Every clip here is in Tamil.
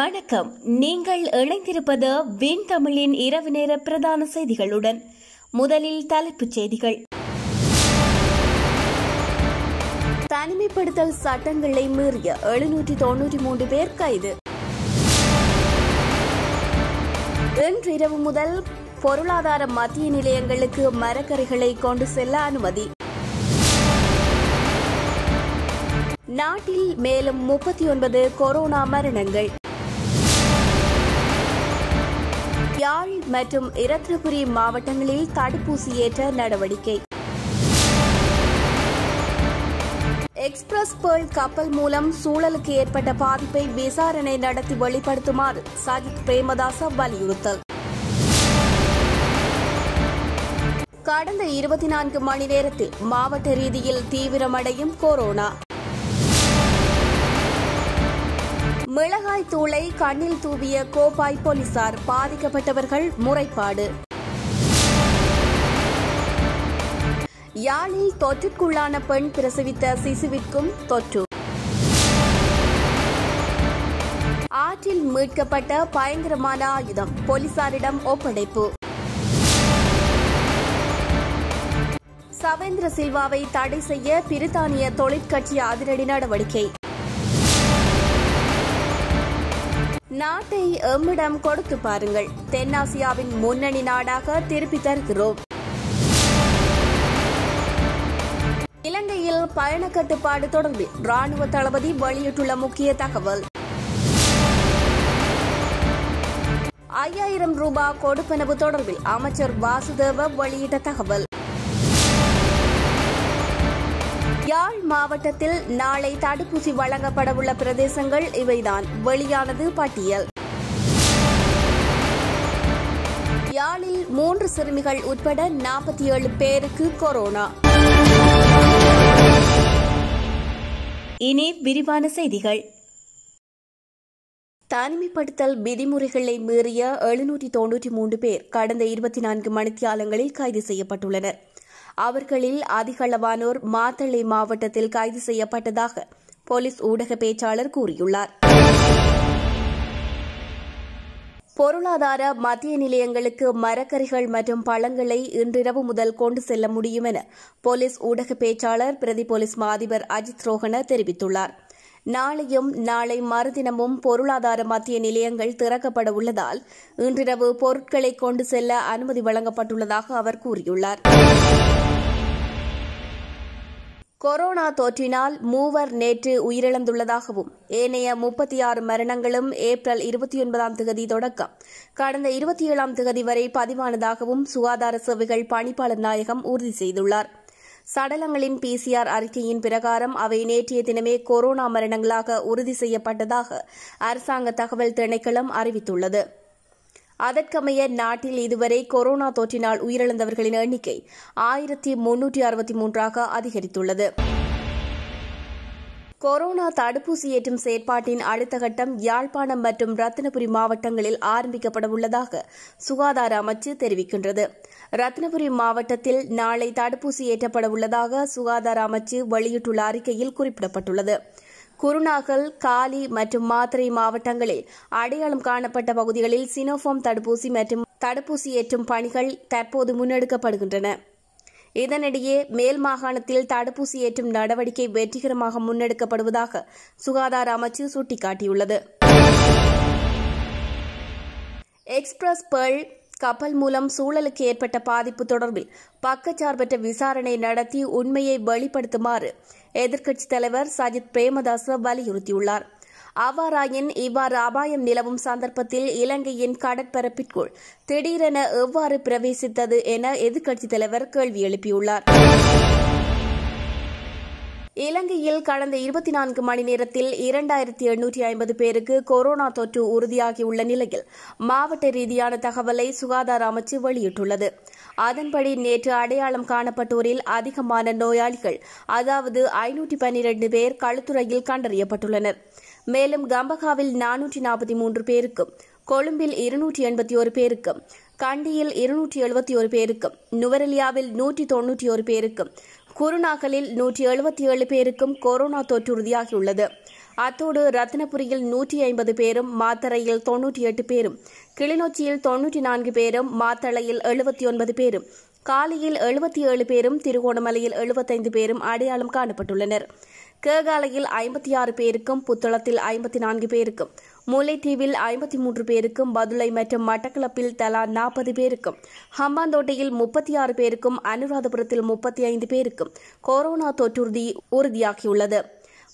வணக்கம். நீங்கள் இணைந்திருப்பது வின் தமிழின் இரவு நேர பிரதான செய்திகளுடன் முதலில் தலைப்புச் செய்திகள். தனிமைப்படுத்தல் சட்டங்களை மீறிய எழுநூற்றி தொன்னூற்றி மூன்று பேர் கைது. இன்றிரவு முதல் பொருளாதார மத்திய நிலையங்களுக்கு மரக்கறிகளை கொண்டு செல்ல அனுமதி. நாட்டில் மேலும் முப்பத்தி ஒன்பது கொரோனா மரணங்கள். யாழ் மற்றும் இரத்தினபுரி மாவட்டங்களில் தடுப்பூசி ஏற்ற நடவடிக்கை. எக்ஸ்பிரஸ் பேர்ல் கப்பல் மூலம் சூழலுக்கு ஏற்பட்ட பாதிப்பை விசாரணை நடத்தி வெளிப்படுத்துமாறு சஜித் பிரேமதாச வலியுறுத்தல். கடந்த இருபத்தி நான்கு மணி நேரத்தில் மாவட்ட ரீதியில் தீவிரமடையும் கொரோனா. மிளகாய் தூளை கண்ணில் தூவிய கோப்பாய் போலீசார் பாதிக்கப்பட்டவர்கள் முறைப்பாடு. யாழில் தொற்றுக்குள்ளான பெண் பிரசவித்த சிசுவிற்கும் தொற்று. ஆற்றில் மீட்கப்பட்ட பயங்கரமான ஆயுதம் போலீசாரிடம் ஒப்படைப்பு. சவேந்திர சில்வாவை தடை செய்ய பிரித்தானிய தொழிற்கட்சி அதிரடி நடவடிக்கை. நாட்டை எம்மிடம் கொடுத்து பாருங்கள். தென்னாசியாவின் முன்னணி நாடாக திருப்பி தருகிறோம். இலங்கையில் பயண கட்டுப்பாடு தொடர்பில் ராணுவ தளபதி வெளியிட்டுள்ள முக்கிய தகவல். ஐயாயிரம் ரூபாய் கொடுப்பனவு தொடர்பில் அமைச்சர் வாசுதேவ வெளியிட்ட தகவல். மாவட்டத்தில் நாளை தடுப்பூசி வழங்கப்படவுள்ள பிரதேசங்கள் இவைதான். வெளியானது பட்டியல். யாழில் மூன்று சிறுமிகள் உட்பட நாற்பத்தி ஏழு பேருக்கு கொரோனா. இனி விரிவான செய்திகள். தனிமைப்படுத்தல் விதிமுறைகளை மீறிய எழுநூற்றி தொன்னூற்றி மூன்று பேர் கடந்த இருபத்தி நான்கு மணித்தியாலங்களில் கைது செய்யப்பட்டுள்ளனர். அவர்களில் அதிகளவானோர் மாத்தளை மாவட்டத்தில் கைது செய்யப்பட்டதாக போலீஸ் ஊடக பேச்சாளர் கூறியுள்ளார். பொருளாதார மத்திய நிலையங்களுக்கு மரக்கறிகள் மற்றும் பழங்களை இன்றிரவு முதல் கொண்டு செல்ல முடியும் என போலீஸ் ஊடக பேச்சாளர் பிரதி போலீஸ் மாதிபர் அஜித் ரோஹன தெரிவித்துள்ளார். நாளையும் நாளை மறுதினமும் பொருளாதார மத்திய நிலையங்கள் திறக்கப்பட உள்ளதால் இன்றிரவு பொருட்களை கொண்டு செல்ல அனுமதி வழங்கப்பட்டுள்ளதாக அவர் கூறியுள்ளார். கொரோனா தொற்றினால் மூவர் நேற்று உயிரிழந்துள்ளதாகவும் ஏனைய முப்பத்தி ஆறு மரணங்களும் ஏப்ரல் இருபத்தி ஒன்பதாம் தேதி தொடக்கம். கடந்த இருபத்தி ஏழாம் தேதி வரை பதிவானதாகவும் சுகாதார சேவைகள் பணிப்பாளர் நாயகம் உறுதி செய்துள்ளார். சடலங்களின் பிசிஆர் அறிக்கையின் பிரகாரம் அவை நேற்றைய தினமே கொரோனா மரணங்களாக உறுதி செய்யப்பட்டதாக அரசாங்க தகவல் திணைக்களம் அறிவித்துள்ளது. அதற்கமைய நாட்டில் இதுவரை கொரோனா தொற்றினால் உயிரிழந்தவர்களின் எண்ணிக்கை ஆயிரத்தி முன்னூற்றி அறுபத்தி மூன்றாக அதிகரித்துள்ளது. கொரோனா தடுப்பூசி ஏற்றும் செயற்பாட்டின் அடுத்த கட்டம் யாழ்ப்பாணம் மற்றும் ரத்தினபுரி மாவட்டங்களில் ஆரம்பிக்கப்பட உள்ளதாக சுகாதார அமைச்சு தெரிவிக்கின்றது. ரத்தினபுரி மாவட்டத்தில் நாளை தடுப்பூசி ஏற்றப்பட உள்ளதாக சுகாதார அமைச்சு வெளியிட்டுள்ள அறிக்கையில் குறிப்பிடப்பட்டுள்ளது. குருநாகல் காலி மற்றும் மாத்திரை மாவட்டங்களில் அடையாளம் காணப்பட்ட பகுதிகளில் சினோஃபார்ம் தடுப்பூசி மற்றும் தடுப்பூசி ஏற்றும் பணிகள் தற்போது முன்னெடுக்கப்படுகின்றன. இதனிடையே மேல் மாகாணத்தில் தடுப்பூசி ஏற்றும் நடவடிக்கை வெற்றிகரமாக முன்னெடுக்கப்படுவதாக சுகாதார அமைச்சு சுட்டிக்காட்டியுள்ளது. எக்ஸ்பிரஸ் பேர்ல் கப்பல் மூலம் சூழலுக்கு ஏற்பட்ட பாதிப்பு தொடர்பில் பக்கச்சார்பற்ற விசாரணை நடத்தி உண்மையை வெளிப்படுத்துமாறு எதிர்க்கட்சித் தலைவர் சஜித் பிரேமதாச வலியுறுத்தியுள்ளார். அவ்வாறாயின் இவ்வாறு அபாயம் நிலவும் சந்தர்ப்பத்தில் இலங்கையின் கடற்பரப்பிற்குள் திடீரென எவ்வாறு பிரவேசித்தது என எதிர்க்கட்சித் தலைவர் கேள்வி எழுப்பியுள்ளார். இலங்கையில் கடந்த இருபத்தி நான்கு மணி நேரத்தில் இரண்டாயிரத்தி எண்ணூற்றி ஐம்பது பேருக்கு கொரோனா தொற்று உறுதியாகியுள்ள நிலையில் மாவட்ட ரீதியான தகவலை சுகாதார அமைச்சு வெளியிட்டுள்ளது. அதன்படி நேற்று அடையாளம் காணப்பட்டோரில் அதிகமான நோயாளிகள் அதாவது ஐநூற்றி பன்னிரண்டு பேர் களுத்துறையில் கண்டறியப்பட்டுள்ளனர். மேலும் கம்பகாவில் நானூற்றி நாற்பத்தி மூன்று பேருக்கும் கொழும்பில் இருநூற்றி எண்பத்தி ஒரு பேருக்கும் கண்டியில் இருநூற்றி எழுபத்தி ஒரு பேருக்கும் நுவரெலியாவில் நூற்றி தொன்னூற்றி ஒரு பேருக்கும் குருநாகலில் நூற்றி எழுபத்தி ஏழு பேருக்கும் கொரோனா தொற்று உறுதியாகியுள்ளது. அத்தோடு ரத்னபுரியில் நூற்றி ஐம்பது பேரும் மாத்தறையில் தொன்னூற்றி எட்டு பேரும் கிளிநொச்சியில் தொன்னூற்றி நான்கு பேரும் மாத்தளையில் எழுபத்தி ஒன்பது பேரும் காலியில் எழுபத்தி ஏழு பேரும் திருகோணமலையில் எழுபத்தைந்து பேரும் அடையாளம் காணப்பட்டுள்ளனர். கேகாலையில் ஐம்பத்தி ஆறு பேருக்கும் புத்தளத்தில் ஐம்பத்தி நான்கு பேருக்கும் முல்லைத்தீவில் ஐம்பத்தி மூன்று பேருக்கும் பதுளை மற்றும் மட்டக்களப்பில் தலா நாற்பது பேருக்கும் ஹம்பாந்தோட்டையில் முப்பத்தி ஆறு பேருக்கும் அனுராதபுரத்தில் முப்பத்தி ஐந்து பேருக்கும் கொரோனா தொற்றுறுதி உறுதியாகியுள்ளது.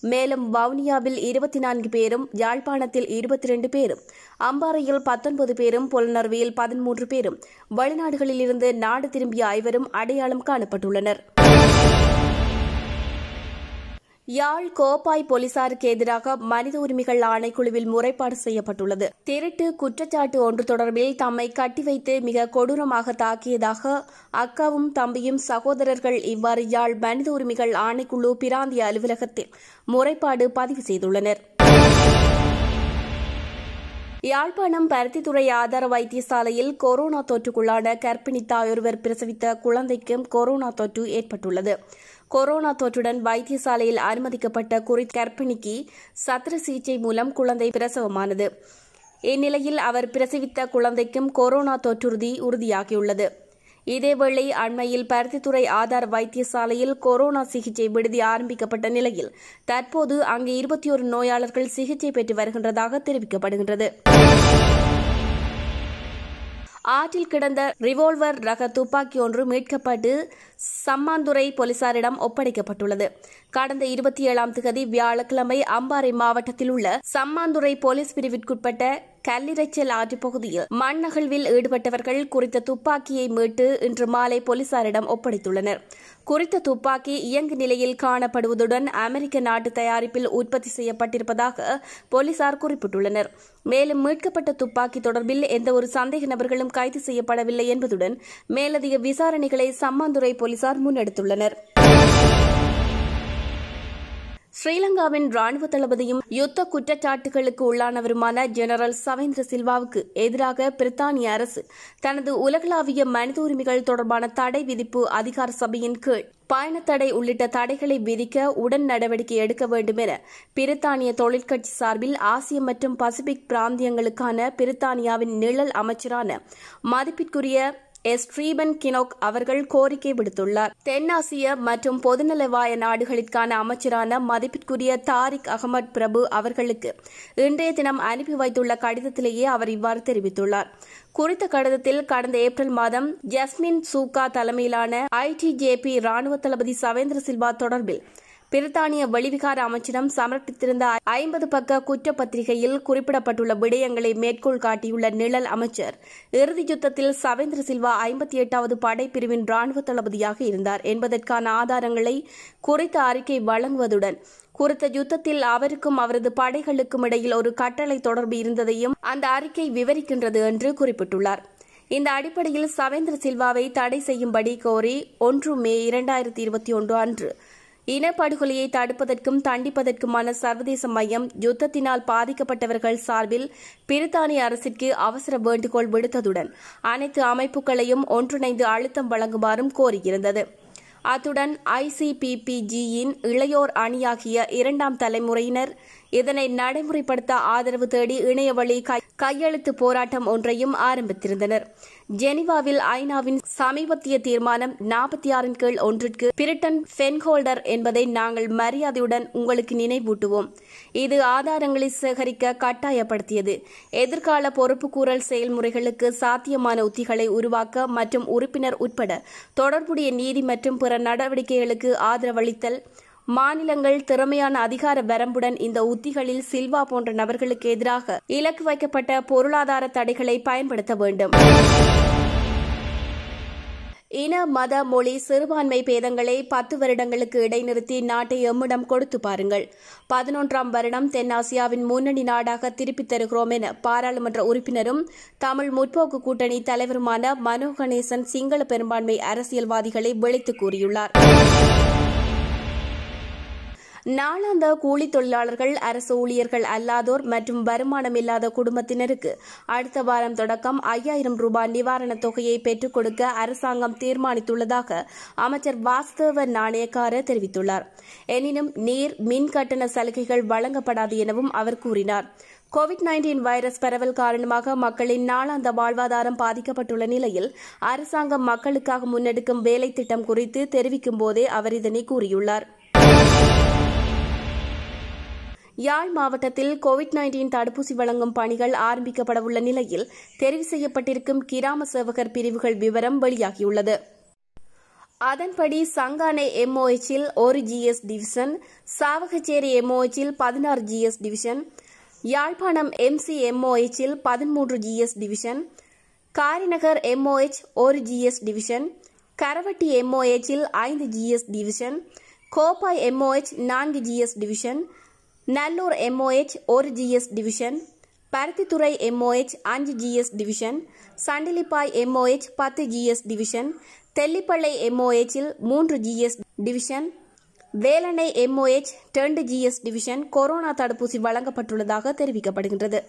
மேலும் வவுனியாவில் இருபத்தி நான்கு பேரும் யாழ்ப்பாணத்தில் இருபத்தி ரெண்டு பேரும் அம்பாறையில் பத்தொன்பது பேரும் புலனர்வியில் பதிமூன்று பேரும் வெளிநாடுகளிலிருந்து நாடு திரும்பிய ஐவரும் அடையாளம் காணப்பட்டுள்ளனர். யாழ் கோப்பாய் போலீசாருக்கு எதிராக மனித உரிமைகள் ஆணைக்குழுவில் முறைப்பாடு செய்யப்பட்டுள்ளது. திருட்டு குற்றச்சாட்டு ஒன்று தொடர்பில் தம்மை கட்டி வைத்து மிக கொடூரமாக தாக்கியதாக அக்காவும் தம்பியும் சகோதரர்கள் இவ்வாறு யாழ் மனித உரிமைகள் ஆணைக்குழு பிராந்திய அலுவலகத்தில் முறைப்பாடு பதிவு செய்துள்ளனர். யாழ்ப்பாணம் பருத்தித்துறை ஆதார வைத்தியசாலையில் கொரோனா தொற்றுக்குள்ளான கர்ப்பிணி தாயொருவர் பிரசவித்த குழந்தைக்கும் கொரோனா தொற்று ஏற்பட்டுள்ளது. கொரோனா தொற்றுடன் வைத்தியசாலையில் அனுமதிக்கப்பட்ட குறித்த கர்ப்பிணிக்கு சத்திர சிகிச்சை மூலம் குழந்தை பிரசவமானது. இந்நிலையில் அவர் பிரசவித்த குழந்தைக்கும் கொரோனா தொற்றுறுதி உறுதியாகியுள்ளது. இதேவேளை அண்மையில் பருத்தித்துறை ஆதார் வைத்தியசாலையில் கொரோனா சிகிச்சை விடுதி ஆரம்பிக்கப்பட்ட நிலையில் தற்போது அங்கு இருபத்தி ஒரு நோயாளர்கள் சிகிச்சை பெற்று வருகின்றதாக தெரிவிக்கப்படுகின்றது. ஆற்றில் கிடந்த ரிவால்வர் ரக துப்பாக்கி ஒன்று மீட்கப்பட்டு சம்மாந்துறை போலீசாரிடம் ஒப்படைக்கப்பட்டுள்ளது. கடந்த இருபத்தி ஏழாம் திகதி வியாழக்கிழமை அம்பாறை மாவட்டத்தில் உள்ள சம்மாந்துறை போலீஸ் பிரிவிற்குட்பட்ட கல்லிரைச்சல் ஆற்று பகுதியில் மண்ணகழ்வில் ஈடுபட்டவர்கள் குறித்த துப்பாக்கியை மீட்டு இன்று மாலை போலீசாரிடம் ஒப்படைத்துள்ளனர். குறித்த துப்பாக்கி இயங்கு நிலையில் காணப்படுவதுடன் அமெரிக்க நாட்டு தயாரிப்பில் உற்பத்தி செய்யப்பட்டிருப்பதாக போலீசார் குறிப்பிட்டுள்ளனர். மேலும் மீட்கப்பட்ட துப்பாக்கி தொடர்பில் எந்தவொரு சந்தேக நபர்களும் கைது செய்யப்படவில்லை என்பதுடன் மேலதிக விசாரணைகளை சம்மாந்துறை போலீசார் முன்னெடுத்துள்ளனர். ஸ்ரீலங்காவின் ராணுவ தளபதியும் யுத்த குற்றச்சாட்டுகளுக்கு உள்ளானவருமான ஜெனரல் சவேந்திர சில்வாவுக்கு எதிராக பிரித்தானிய அரசு தனது உலகளாவிய மனித உரிமைகள் தொடர்பான தடை விதிப்பு அதிகார சபையின் கீழ் பயணத்தடை உள்ளிட்ட தடைகளை விதிக்க உடன் நடவடிக்கை எடுக்க வேண்டும் என பிரித்தானிய தொழிற்கட்சி சார்பில் ஆசிய மற்றும் பசிபிக் பிராந்தியங்களுக்கான பிரித்தானியாவின் நிழல் அமைச்சரான மதிப்பிற்குரிய ஸ்ரீபன் கினோக் அவர்கள் கோரிக்கை விடுத்துள்ளார். தென்னாசிய மற்றும் பொதுநலவாய நாடுகளுக்கான அமைச்சரான மதிப்பிற்குரிய தாரிக் அகமது பிரபு அவர்களுக்கு இன்றைய தினம் அனுப்பி வைத்துள்ள கடிதத்திலேயே அவர் இவ்வாறு தெரிவித்துள்ளார். குறித்த கடிதத்தில் கடந்த ஏப்ரல் மாதம் ஜஸ்மின் சூகா தலைமையிலான ஐடிஜேபி ராணுவ தளபதி சவேந்திர சில்வா தொடர்பில் பிரித்தானிய வெளிவிகார அமைச்சிடம் சமர்ப்பித்திருந்த ஐம்பது பக்க குற்றப்பத்திரிகையில் குறிப்பிடப்பட்டுள்ள விடயங்களை மேற்கோள் காட்டியுள்ள நிழல் அமைச்சர் இறுதி யுத்தத்தில் சவேந்திர சில்வா ஐம்பத்தி எட்டாவது படைப்பிரிவின் ராணுவ தளபதியாக இருந்தார் என்பதற்கான ஆதாரங்களை குறித்த அறிக்கை வழங்குவதுடன் குறித்த யுத்தத்தில் அவருக்கும் அவரது படைகளுக்கும் இடையில் ஒரு கட்டளை தொடர்பு இருந்ததையும் அந்த அறிக்கை விவரிக்கின்றது என்று குறிப்பிட்டுள்ளார். இந்த அடிப்படையில் சவேந்திர சில்வாவை தடை செய்யும்படி கோரி ஒன்று மே இரண்டாயிரத்தி இருபத்தி ஒன்று அன்று இனப்படுகொலையை தடுப்பதற்கும் தண்டிப்பதற்குமான சர்வதேச மையம் யுத்தத்தினால் பாதிக்கப்பட்டவர்கள் சார்பில் பிரித்தானிய அரசிற்கு அவசர வேண்டுகோள் விடுத்ததுடன் அனைத்து அமைப்புகளையும் ஒன்றிணைந்து அழுத்தம் வழங்குமாறும் கோரியிருந்தது. அத்துடன் ஐசிபிபிஜியின் இளையோர் அணியாகிய இரண்டாம் தலைமுறையினர் இதனை நடைமுறைப்படுத்த ஆதரவு தேடி இணையவழி கையெழுத்து போராட்டம் ஒன்றையும் ஆரம்பித்திருந்தனர். ஜெனிவாவில் ஐநாவின் சமீபத்திய தீர்மானம் நாற்பத்தி ஆறின் கீழ் ஒன்றிற்கு பிரிட்டன் பென்ஹோல்டர் என்பதை நாங்கள் மரியாதையுடன் உங்களுக்கு நினைவூட்டுவோம். இது ஆதாரங்களை சேகரிக்க கட்டாயப்படுத்தியது. எதிர்கால பொறுப்புக்கூறல் செயல்முறைகளுக்கு சாத்தியமான உத்திகளை உருவாக்க மற்றும் உறுப்பினர் உட்பட தொடர்புடைய நீதி மற்றும் பிற நடவடிக்கைகளுக்கு ஆதரவளித்தல் மாநிலங்கள் திறமையான அதிகார வரம்புடன் இந்த உத்திகளில் சில்வா போன்ற நபர்களுக்கு எதிராக இலக்கு வைக்கப்பட்ட பொருளாதார தடைகளை பயன்படுத்த வேண்டும். இன மத மொழி சிறுபான்மை பேதங்களை பத்து வருடங்களுக்கு இடைநிறுத்தி நாட்டை எம்மிடம் கொடுத்து பாருங்கள். பதினொன்றாம் வருடம் தென்னாசியாவின் முன்னணி நாடாக திருப்பித் தருகிறோம் என பாராளுமன்ற உறுப்பினரும் தமிழ் முற்போக்கு கூட்டணி தலைவருமான மனோ கணேசன் சிங்கள பெரும்பான்மை அரசியல்வாதிகளை விழித்து கூறியுள்ளார். நாளாந்த கூலி தொழிலாளர்கள் அரசு ஊழியர்கள் அல்லாதோர் மற்றும் வருமானம் இல்லாத குடும்பத்தினருக்கு அடுத்த வாரம் தொடக்கம். ஐயாயிரம் ரூபாய் நிவாரணத் தொகையை பெற்றுக் கொடுக்க அரசாங்கம் தீர்மானித்துள்ளதாக அமைச்சர் வாஸ்தவ நாணயக்கார தெரிவித்துள்ளார். எனினும் நீர் மின் கட்டண சலுகைகள் வழங்கப்படாது எனவும் அவர் கூறினார். கோவிட் நைன்டீன் வைரஸ் பரவல் காரணமாக மக்களின் நாளாந்த வாழ்வாதாரம் பாதிக்கப்பட்டுள்ள நிலையில் அரசாங்கம் மக்களுக்காக முன்னெடுக்கும் வேலை திட்டம் குறித்து தெரிவிக்கும் போதே அவர் இதனை கூறியுள்ளார். யாழ் மாவட்டத்தில் கோவிட் நைன்டீன் தடுப்பூசி வழங்கும் பணிகள் ஆரம்பிக்கப்படவுள்ள நிலையில் தெரிவு செய்யப்பட்டிருக்கும் கிராம சேவகர் பிரிவுகள் விவரம் வெளியாகியுள்ளது. அதன்படி சங்கானை எம்ஓஎச்சில் ஒரு ஜிஎஸ் டிவிஷன் சாவகச்சேரி எம்ஓஎச்சில் பதினாறு ஜிஎஸ் டிவிஷன் யாழ்ப்பாணம் எம்சி எம்ஓஎச்சில் பதிமூன்று ஜிஎஸ் டிவிஷன் காரிநகர் எம்ஓஎச் ஒரு ஜிஎஸ் டிவிஷன் கரவட்டி எம்ஓஎச்சில் ஐந்து ஜிஎஸ் டிவிஷன் கோப்பாய் எம்ஓஎச் நான்கு ஜிஎஸ் டிவிஷன் நல்லூர் எம்ஓஹெச் ஒரு ஜிஎஸ் டிவிஷன் பருத்தித்துறை எம்ஓஹெச் அஞ்சு ஜிஎஸ் டிவிஷன் சண்டிலிப்பாய் எம்ஓஹெச் பத்து ஜிஎஸ் டிவிஷன் தெல்லிப்பள்ளை எம்ஓஎச்சில் மூன்று ஜிஎஸ் டிவிஷன் வேலணை எம்ஓஹெச் ரெண்டு ஜிஎஸ் டிவிஷன் கொரோனா தடுப்பூசி வழங்கப்பட்டுள்ளதாக தெரிவிக்கப்படுகின்றது.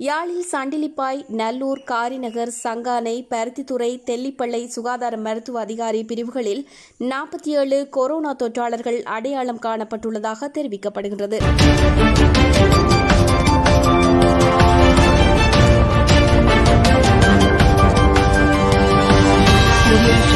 யாழில் சண்டிலிப்பாய் நல்லூர் காரிநகர் சங்கானை பருத்தித்துறை தெல்லிப்பள்ளை சுகாதார மருத்துவ அதிகாரி பிரிவுகளில் நாற்பத்தி ஏழு கொரோனா தொற்றாளர்கள் அடையாளம் காணப்பட்டுள்ளதாக தெரிவிக்கப்படுகிறது Yeah.